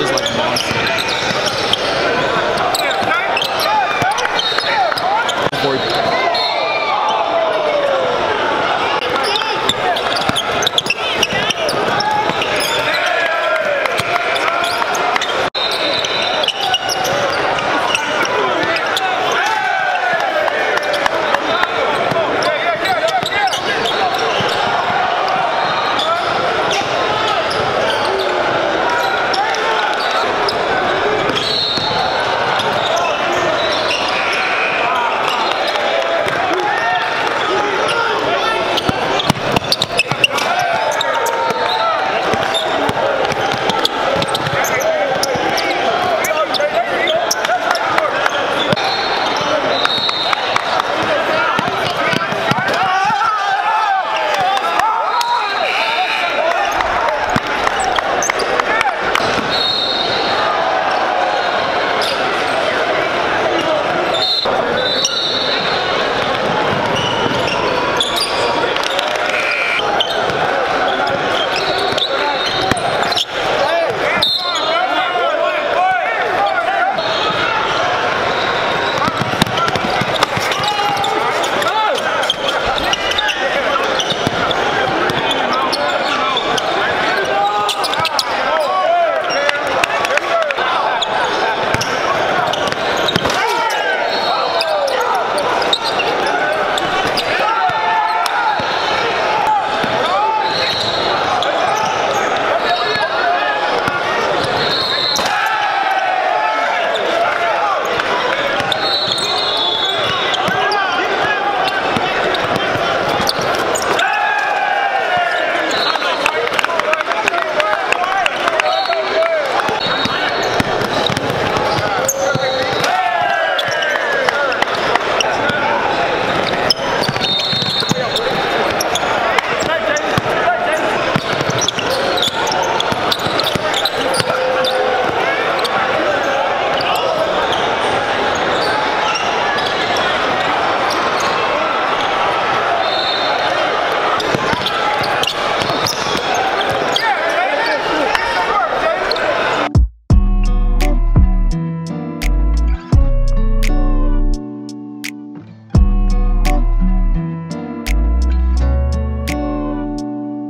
is like monster.